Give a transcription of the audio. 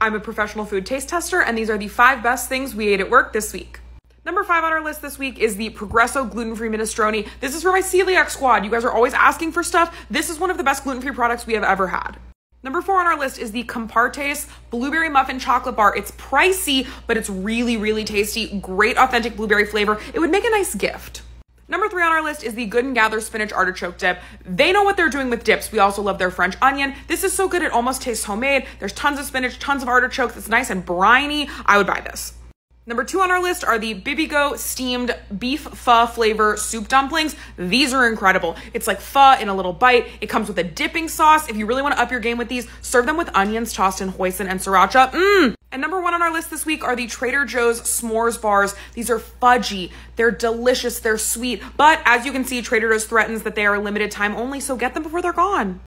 I'm a professional food taste tester, and these are the five best things we ate at work this week. Number five on our list this week is the Progresso gluten-free minestrone. This is for my celiac squad. You guys are always asking for stuff. This is one of the best gluten-free products we have ever had. Number four on our list is the Compartes Blueberry Muffin Chocolate Bar. It's pricey, but it's really, really tasty. Great authentic blueberry flavor. It would make a nice gift. Number three on our list is the Good and Gather Spinach Artichoke Dip. They know what they're doing with dips. We also love their French onion. This is so good, it almost tastes homemade. There's tons of spinach, tons of artichokes. It's nice and briny. I would buy this. Number two on our list are the Bibigo steamed beef pho flavor soup dumplings. These are incredible. It's like pho in a little bite. It comes with a dipping sauce. If you really want to up your game with these, serve them with onions tossed in hoisin and sriracha. Mmm. And number one on our list this week are the Trader Joe's s'mores bars. These are fudgy. They're delicious. They're sweet. But as you can see, Trader Joe's threatens that they are limited time only, so get them before they're gone.